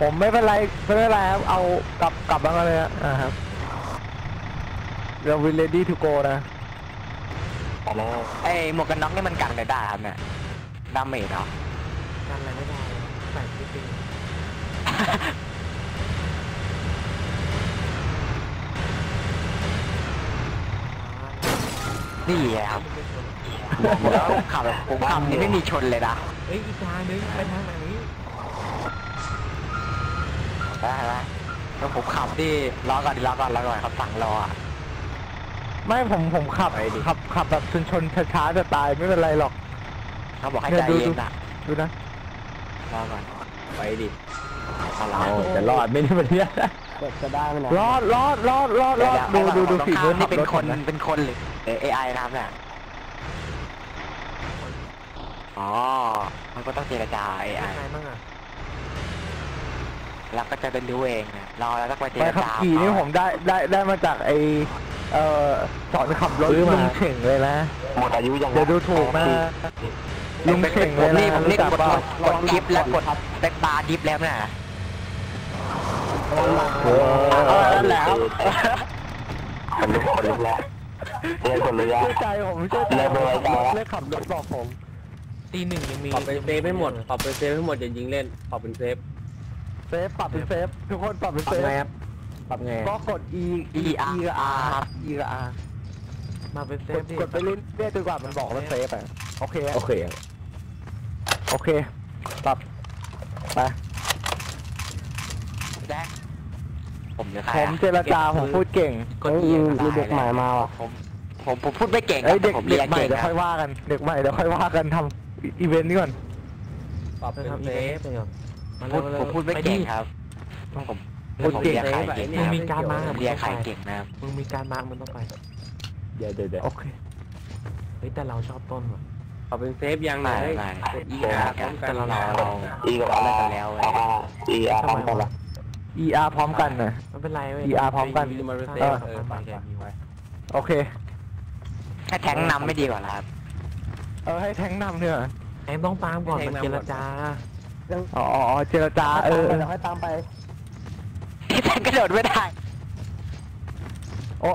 ผมไม่เป็นไรไม่เป็นไรครับเอากลับกลับมาเลยอะอ่าครับเราวิ ready to go นะไปแล้วไอ้หมวกกันน็อกนี่มันกันเลยได้ครับเนี่ยดาเมจเหรอกันอะไรไม่ได้ใส่ไม่เป็นนี่ไงครับแล้วขับแบบผมขับนี่ไม่มีชนเลยนะ เอ้ยอีกทางนึงไปทางไหน ได้ไหมแล้ว ผมขับดิรอก่อนดิรอก่อนรอก่อนครับสั่งรออะไม่ผมผมขับไปดิ ขับขับแบบชนชนๆช้าๆจะตายไม่เป็นไรหรอก เขาบอกให้เนี่ยใจดูเย็ดูนอะดูนะรอก่อนไปดิเอาเราจะรอดไม่ได้มันเนี้ยจะได้ไหมนะรอดรอดรอดรอดรอดดูดูดูฝีมือนี่เป็นขับรถคนผมะเป็นคนหรือเอไอนะครับเนี่ยอ๋อมันก็ต้องเจรจาเอไอยังไงบ้างอะ แล้วก็จะเป็นดูเองนะรอแล้วต้องไปเจไปรขับจาขี่นี่ผมได้ได้ได้มาจากไอเอ่อสอนขับรถลุงเฉ่งเลยนะหมดอายุยังเดี๋ยวดูถูกนะลุงเป็นเฉ่งผเลยมนะนี่ผมนี่รู้จักดเปล่ากดดิฟแล้วกดเต็กบาร์ดิฟแล้วน่ะเออนั่นแหละครับคนลุกคนลุกแล้วเรียกคนลุกแล้ว เชื่อใจผมเชื่อใจเลิกผมเลยจ้ะเลิกขับรถบอกผมตีหนึ่งยังมีปรับเป็นเซฟไม่หมดปรับเป็นเซฟไม่หมดอย่ายิงเล่นปรับเป็นเซฟ เซฟปรับเป็นเซฟทุกคนปรับเป็นปรัเซบฟไงครับปรับไงก็กด E E E กับ R ครับ E กับ R มาเป็นเซกฟดดิกดไปเรื่อยๆจนกว่ามันบอกว่าเซฟอะโอเคโอเคโอเค ปรับไปแจ็คผมจะใครผมเจรจาผมพูดเก่งกดเอียงมีเด็กใหม่มาว่ะผมผมผมพูดไม่เก่งเอ้ยคเด็รับกผมเด็เรีกยนใหม่เก่งเดี๋ยวคค่รัอบยว่ากันเด็กใหม่เดี๋ยวค่อยว่ากันทำอีเวนต์นี้ก่อนปรับไปเป็นทำเซเซฟฟไปก่อน มาพูดเร็วๆผมพูดไม่เก่งครับผมพูดผมเก่งเรียนไข่เก่งมึงมีนะการมาเรียนไข่เก่งนะครับมึงมีการมามึงต้องไปเดี๋ยวเดี๋ยวเดี๋ยวโอเคเฮ้ยแต่เราชอบต้นว่ะปรับเป็นเซฟยังไงไม่ไม่กดอีเราอาร์พร้อมกันเราเราเราอีกับเราอะไรเลิกกันแล้วเว้ยอีอาร์ทำกันละ E R พร้อมกันนะ ไม่เป็นไรเว้ย ER พร้อมกัน มาเป็นเซเอฟอเออไปแค่นี้ไว้โอเคแค่แทงนำไม่ดีกว่าเหรอครับ เออให้แทงนำเนี่ยแองต้องตามก่อนมันเจรจา อ๋ออ๋อเจรจาเออเดี๋ยวให้ตามไปที่แทงกระโดดไม่ได้ โอ้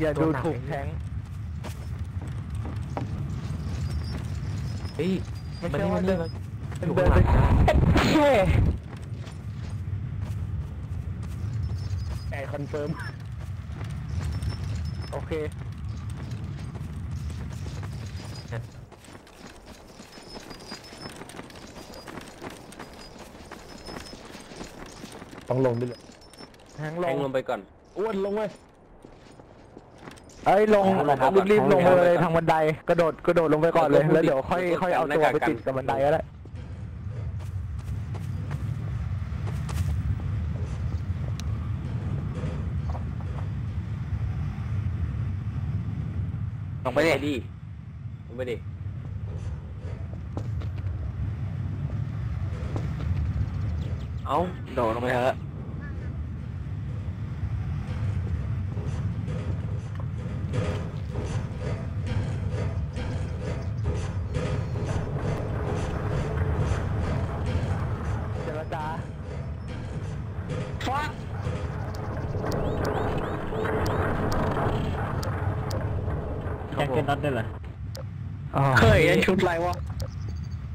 อย่าดูถูกแทงเฮ้ยไม่มันใช่นี่ว่ามันเดินี่นมันอยู่เดิข้านงหไปลังนะเฮ้ไก่คอนเฟิร์ม โอเค ต้องลงด้วยแทงแทลงงลงไปก่อน อ้วนลงเว้ยเอ้ยลงเอาละครับรีบๆลงไปเลยเอาละครับทางบันไดกระโดดกระโดดลงไปก่อนเลย แล้วก็แล้วเดี๋ยวค่อยพูดค่อยเอากันตัวไปกันติดกับบันไดก็ได้ลงไปไปเลยดิลงไปดิเอาโดดลงไปเถอะ น็อตได้เหรออ๋อเคยชุดอะไรวะ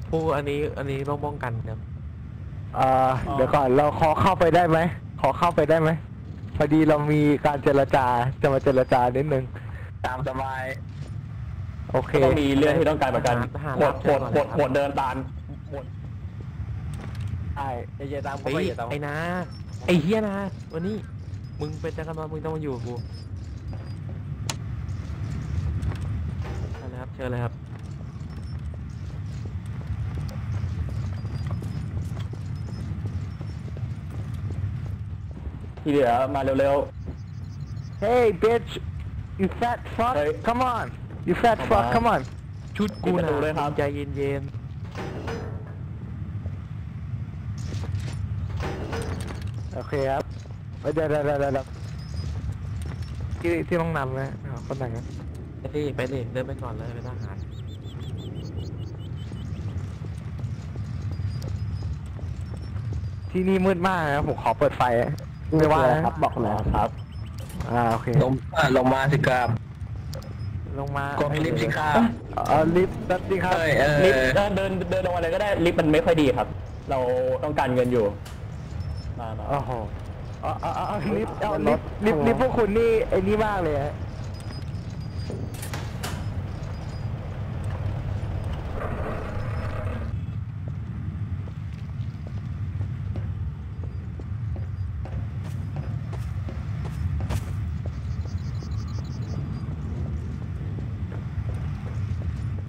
ผู้อันนี้อันนี้ต้องป้องกันครับเอ่อเดี๋ยวก่อนเราขอเข้าไปได้ไหมขอเข้าไปได้ไหมพอดีเรามีการเจรจาจะมาเจรจานิดนึงตามสบาย โอเคต้องมีเรื่องที่ต้องการประกันหาหมดหมดหมดหมดเดินตานหมดใช่อย่าอย่าตามเขาเฮ้ไปยอย่าตามไอ้นะไอ้เฮียนะวันนี้มึงเป็นจักรมามึงต้องมาอยู่กับกูเชิญเลยครับเชิญเลยครับ ที่เหลือมาเร็ว Hey bitch you fat fuck เฮ้ย come on you fat fuck come on ชุดกูปิดประนะตูเลยครับ ใจเย็นโอเคครับเดี๋ยวเดี๋ยวเดี๋ยวเดี๋ยวที่ที่ต้องนำนะเอาคนไหนครับๆ ไปดิไปดิเดินไปก่อนเลยเป็นทหารโที่นี่มืดมากนะผมขอเปิดไฟไม่ว่านะครับบอกหน่อยครับ อ่าโอเคลงอะลงมาสิครับลงมากดลิฟต์สิครับ เออลิฟต์สวัสดีครับเอ้ยเออลิฟต์เดินเดินเดินลงมาเลยก็ได้ลิฟต์มันไม่ค่อยดีครับ เราต้องการเงินอยู่ มามาโอ้โหเอาเอาเอาเอาลิฟต์เอาลิฟต์ลิฟต์ลิฟต์พวกคุณนี่ไอ้นี่มากเลยฮะ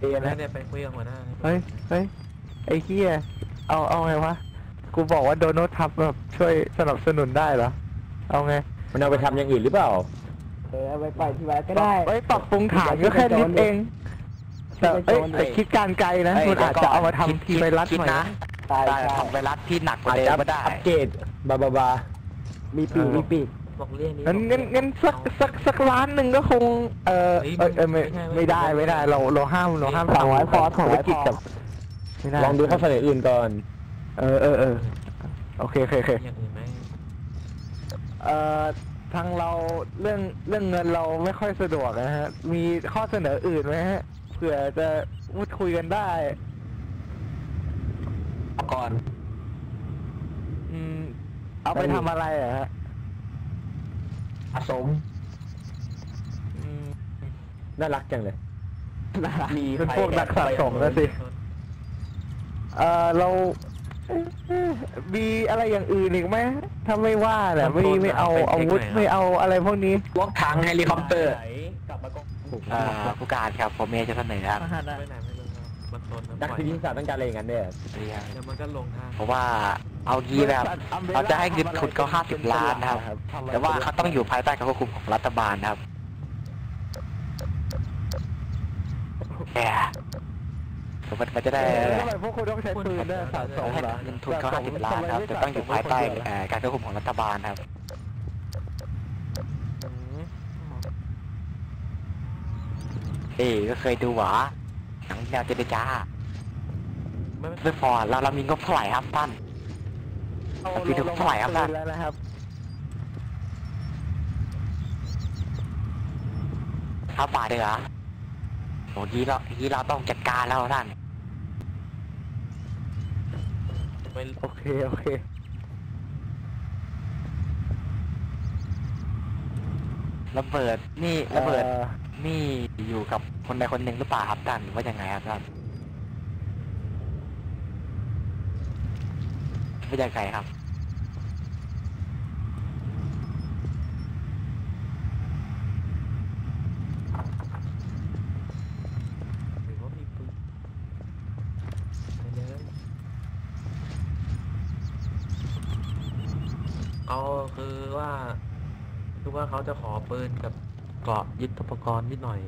เดี๋ยวนะเนี่ยไปคุยกับหัวหน้าเฮ้ยเฮ้ยไอ้เฮียเอาเอาไงวะกูบอกว่าโดนัลด์ทรัมป์แบบช่วยสนับสนุนได้เหรอเอาไงมันเอาไปทำอย่างอื่นหรือเปล่าเออเอาไปปล่อยที่วัดก็ได้เอ้ยปรับปรุงฐานก็แค่นิดเองแต่เอ้ยแต่คิดการไกลนะเอ้ยคุณอาจจะเอามาทำคิดทีไวรัสคิดใหม่นะตายได้ตายทำไวรัสที่หนักกว่าอาจเดิจะมก็ได้อัปเกรดบาบาบามีปีกมีปีก บอกเรื่องนี้งั้นงั้นงั้นสักสักสักล้านหนึ่งก็คง เออเออเออไม่ไม่ได้ไม่ได้เราเราห้ามเราห้ามสองร้อยพอสองธุรร้อยกิจพอกับไม่ได้ลองดูข้อเสนออื่นก่อน เออเออเออโอเคโอเคโอเคอย่างอื่นไหมเอ่อทางเราเรื่องเรื่องเงินเราไม่ค่อยสะดวกนะฮะ มีข้อเสนออื่นไหมฮะเผื่อจะพูดคุยกันได้ก่อน อืม เอาไปทำอะไรอะฮะ ผสมอืมน่ารักจังเลยมีเป็นใครพวกนักสะสมแล้วสิเออเราเอ๊ะเอ๊ะมีอะไรอย่างอื่นอีกไหมถ้าไม่ว่าแหละไม่ไม่เอาอาวุธไม่เอาอะไรพวกนี้รถถังเฮลิคอปเตอร์ไหนกลับมาก็เอ่อผู้การครับผมเองจะเสนอครับไปไหนไม่รู้ครับมันโซนมันนักปล่อยพิธีศาสตร์ต้องการอะไรอย่างนั้นเนี่ยเดี๋ยวมันก็ลงทางเพราะว่า เอางี้แบบเราจะให้เงินทุนเขาห้าสิบล้านนะครับ แต่ว่าเขาต้องอยู่ภายใต้การควบคุมของรัฐบาลนะครับแหมมันมันจะได้ทำไมพวกคุณต้องใช้ปืนด้สะสมเงินทุนเขาห้าสิบล้านครับแต่ต้องอยู่ภายใต้การควบคุมของรัฐบาลครับเอ้ก็เคยดูหวะหนังแนวเจรจาไม่ไม่ไม่พอเราเรามีงบเท่าไหร่ครับท่าน มันคือเท่าไหร่ครับท่าน แล้วนะครับห้าบาทเลยเหรอโหยีเรายีเราต้องจัดการแล้วท่านไปโอเคโอเคระเบิดนี่ระเบิด อ่อนี่อยู่กับคนใดคนหนึ่งหรือเปล่าครับท่านหรือว่ายังไงครับท่าน ไม่ยังไงครับหรือว่ามีปืนไปเลยเอาคือว่าคือว่าเขาจะขอปืนกับเกราะยึดอุปกรณ์นิดหน่อย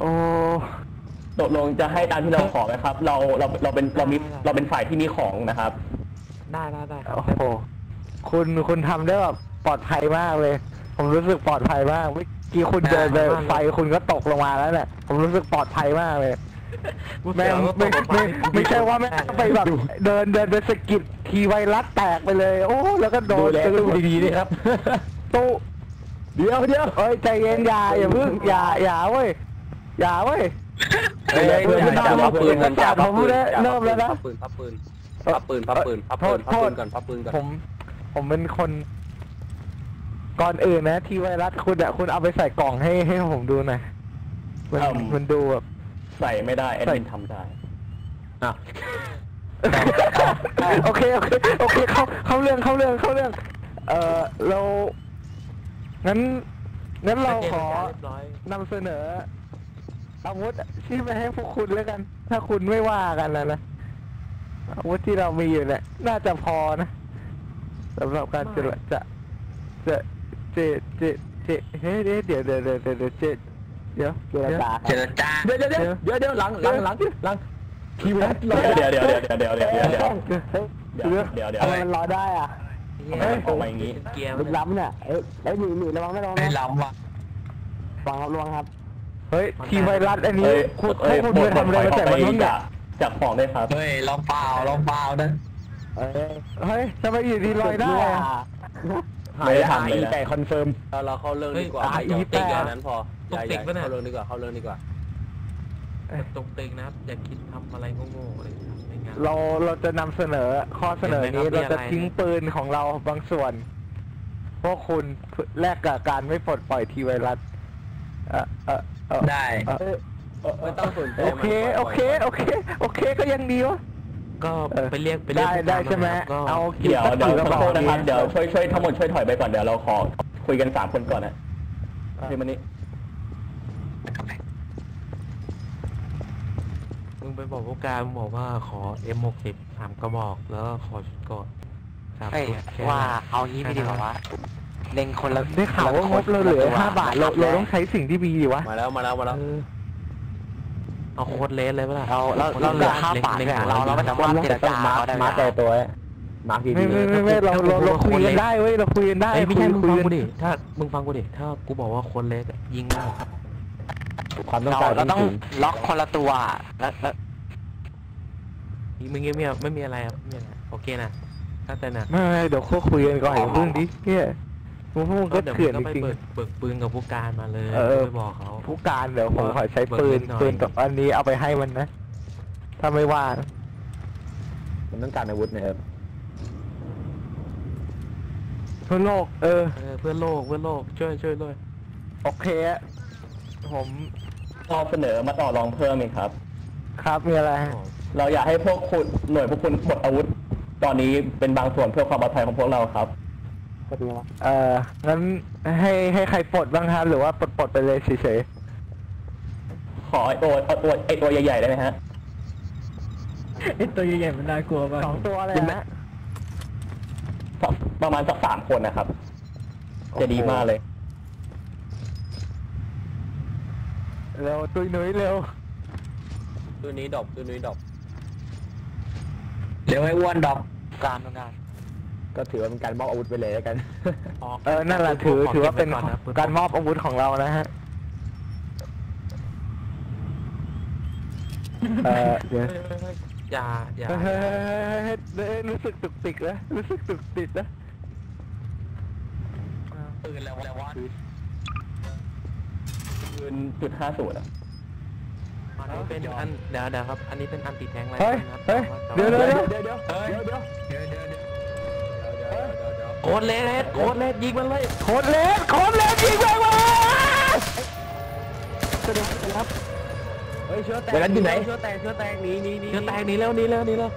โอ้ ตกลงจะให้ตามที่เราขอไหมครับ เราเราเราเป็นเรามีเราเป็นฝ่ายที่มีของนะครับ ได้ได้ได้ครับโอ้โหคุณคุณทำได้แบบปลอดภัยมากเลย ผมรู้สึกปลอดภัยมากเมื่อกี้คุณเดินไปไฟคุณก็ตกลงมาแล้วเนี่ยผมรู้สึกปลอดภัยมากเลย แม่งไม่ไม่ไม่ใช่ว่าแม่งไปแบบเดินเดินไปสะกิดทีไวรัสแตกไปเลย โอ้แล้วก็โดดูนแลตู้ดีๆด้วยครับ ตู้เดี๋ยวเดี๋ยวเอ้ยใจเย็นอย่าอย่าเพิ่งอย่าอย่าเว้ยอย่าเว้ย เอ้ยเพื่อนเดี๋ยจับเอาปืนก่อนจับเอามปืนเริ่มจับแล้วนะปืนพับปืนพับปืนพับปืนพับปืนพับปืนก่อนพับปืนก่อนผมผมเป็นคน ก่อนอื่นนะ ที่ไวรัสคุณอะคุณเอาไปใส่กล่องให้ให้ผมดูหน่อยมันมันดูแบบใส่ไม่ได้แอดมินทำได้อะโอเคโอเคโอเคเข้าเข้าเรื่องเข้าเรื่องเข้าเรื่อง เออเรางั้นงั้นเราขอนำเสนอ อาวุธที่ไปให้พวกคุณแล้วกัน ถ้าคุณไม่ว่ากันนะนะอาวุธที่เรามีอยู่เนี่ยน่าจะพอนะสำหรับการเจรจะจะเจเจเจเฮ้ยเดี๋ยวเดี๋ยวเดี๋ยวเดี๋ยวเดี๋ยวเดี๋ยวเจเดี๋ยวเจรจาเจรจาเดี๋ยวเดี๋ยวเดี๋ยวเดี๋ยวเดี๋ยวหลังหลังหลังหลังทีวีเดี๋ยวเดี๋ยวเดี๋ยวเดี๋ยวเดี๋ยวเดี๋ยวเดี๋ยวเดี๋ยวเฮ้ยเดี๋ยวเดี๋ยวเดี๋ยวทำไมมันรอได้อะทำไมมันออกมาอย่างนี้เกียร์ลึกล้ำเนี่ยเอ้ยเอ้ยหนีหนีระวังไม่ระวังไม่นะล้ำว่ะระวังครับระวังครับเเฮ้ยทีไวรัสอันนี้เอ้ยคุณเอ้ยคุณไปทำอะไรมาจากมนุษย์จาเนี่ยกจากของด้วยครับเฮ้ยลองเปล่าลองเปล่านะเอ้ยเฮ้ยทำไมอยู่ดีลอยได้อะไม่ได้ทำเลยนะไก่ confirm เราเราเข้าเรื่องดีกว่าเฮ้ยอย่าอะติดอีอย่าแปะนั้นพออย่าอย่าเข้าเรื่องดีกว่าเข้าเรื่องดีกว่าตรงเต็งนะครับอย่าคิดทำอะไรโง่ๆอะไรในงานเราเราจะนำเสนอข้อเสนอนี้เห็นไหมครับเราจะมีอะไรทิ้งปืนของเราบางส่วนพวกคุณแลกกับการไม่ปลดปล่อย T-virus เออเออเออ ได้ เออไม่ต้องสนใจโอเค โอเค โอเค โอเค ก็ยังดีวะ ก็เออไปเรียกไปเรียกได้ผู้ได้การใช่ไหมนะครับก็เอาเดี๋ยวเดี๋ยวกขระอบอกโทษนะครับดีเดี๋ยวช่วยช่วยทั้งหมดช่วยถอยไปก่อน เดี๋ยวเราขอคุยกันสามคนก่อนนะเฮ้ยมันนี่มึงไปบอกผู้การมึงบอกว่าขอ M60 สามกระบอก แล้วก็ขอชุดเกราะสามเฮ้ยชุดแค่ว่านั้นเอางี้ไม่ดีกว่าว่า เล็งคนละได้ข่าวว่างบเราเหลือคนละห้าบาทเราเราต้องใช้สิ่งที่มีดีวะมาแล้วมาแล้วมาแล้วเออเอาโค้ดเลสเลยปะล่ะเราเราเราเหลือห้าบาทล็งเนี่ยๆเราเราไม่สามารถเจรจาเขาได้ไหมมาแต่ตัวมาดีไม่ไม่ไม่ไม่เราเราเราคุยกันได้เว้ยเราคุยกันได้เอ้ยไม่ใช่มึงคุฟัยงกันกูดิถ้ามึงฟังกูดิถ้ากูบอกว่าโค้ดเลสอะยิงได้ครับความต้องเราการเราต้องล็อกคนละตัวแล้วแล้วมึงเงียบๆไม่มีอะไรครับไม่มีอะไรโอเคนะถ้าแต่นะไม่ไม่เดี๋ยวคุคุยกันก่อนอย่าเพิ่งดิเนี่ย พวกมึงก็เดี๋ยวเถื่อนมึงจก็ไปริงเบิกเบิกปืนกับผู้การมาเลยเออ ไปบอกเขา ๆผู้การเดี๋ยวผมขอใช้ปืนเบิกนิดหน่อย ปืนกับอันนี้เอาไปให้มันนะ ถ้าไม่ว่าง มันต้องการอาวุธนะครับเพื่อโลก เออ เออเพื่อโลกเพื่อโลกช่วยช่วยด้วยโอเคอะผมเราเสนอมาต่อรองเพิ่มอีกครับ ครับมีอะไรฮะเราอยากให้พวกคุณหน่วยพวกคุณปลดอาวุธ ตอนนี้เป็นบางส่วนเพื่อความปลอดภัยของพวกเราครับ เอองั้นให้ให้ใครปลดบ้างฮะหรือว่าปลดปลดไปเลยเฉยขอไอตัวเอาตัวไอตัวใหญ่ๆได้ไหมฮะ ไอตัวใหญ่ๆมันน่ากลัวมากๆสองตัวเลยนะ สักประมาณสักสามคนนะครับ จะดีมากเลย เร็วตุยหนุยเร็ว ตัวนี้ดรอปตัวนี้ดรอปเดี๋ยวให้อ้วนดอกการต้องการ ก็ถือว่าเป็นการมอบอาวุธไปเลยแล้วกันเออ นั่นแหละถือขถือว่าเป็นก็บไก่อนนะปืนการมอบอาวุธของเรานะฮะ เออเดี๋ยวเฮ้ยเฮ้ยเฮ้ยอย่าอย่าเฮ้ยเฮ้ยเฮ้ยเฮ้ยรู้สึกตุกติกแล้วรู้สึกตุกติกแล้วปืนแล้วแล้ววะปืนจุดห้าศูนย์อะอันนี้เป็นอันเดี๋ยวเดี๋ยวครับ อันนี้เป็นอันติดแทงไรเฮ้ยนะครับเฮ้ยแต่เดี๋ยวว่าเดี๋ยวเดี๋ยวเดี๋ยวเฮ้ยเดี๋ยวเดี๋ยว โค้ดเลสโค้ดเลสยิงมันเลยโคตรเล็กโคตรเล็กยิงไปวะเฮ้ยเชื้อแตกเดี๋ยวนั้อยู่ไหนเชื้อแตกเชื้อแตกหนีหนีหนีเชื้อแตกหนีแล้วหนีแล้วหนีแล้ว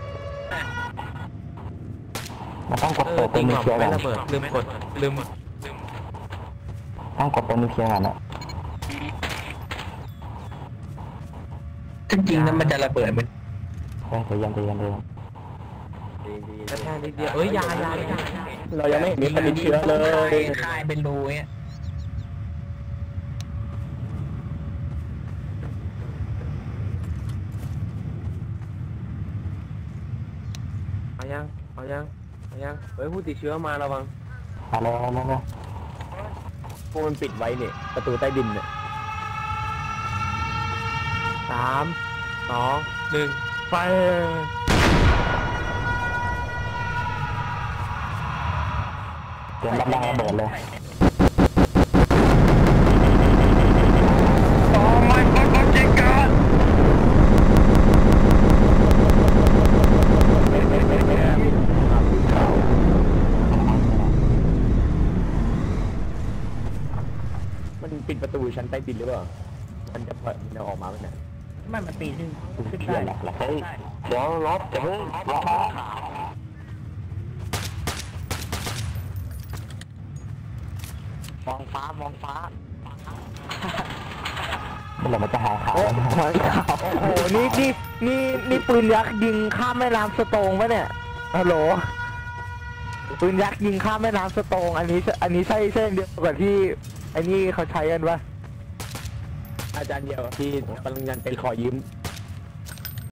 มันต้องกดเปิดตัวมือเคลียร์ไม่กันลืมกดลืมต้องกดตัวมือเคลียร์กันอะจริงๆนั้นมันจะระเบิดมันเฮ้ยใจเย็นใจเย็นใจเย็น ดีดีแค่แค่นิดเดียวเอ้ยอยาอยาอยาเรายังไม่เห็นมีใครติดเชื้อเลยคายเป็นรูเนี่ยเอายังเอายังเอายังเฮ้ยผู้ติดเชื้อมาระวังมาเลยมาเลยมาเลยพวกมันปิดไว้เนี่ยประตูใต้ดินเนี่ยสามสองหนึ่งไฟ เตรียมรับแรงระเบิดเลยมันปิดประตูชั้นใต้ดินหรือเปล่า มันจะเปิดมันจะออกมาไหมเนี่ยไม่มันปีนขึ้นขึ้นได้หรอกเฮ้ยเดี๋ยวรถจะเพิ่งรถมอง ฟ้ามองฟ้าเมื่อไหร่มันจะหายขาวโอ้โหโอ้โหนี่นี่นี่นี่ปืนยักษ์ยิงข้ามแม่น้ำสโตงปะเนี่ยฮัลโหลปืนยักษ์ยิงข้ามแม่น้ำสโตง อันนี้อันนี้ใช่เส้นเดียวกับที่ไอ้นี่เขาใช้กันปะอาจารย์เดียวที่กำลังยันไปขอยืม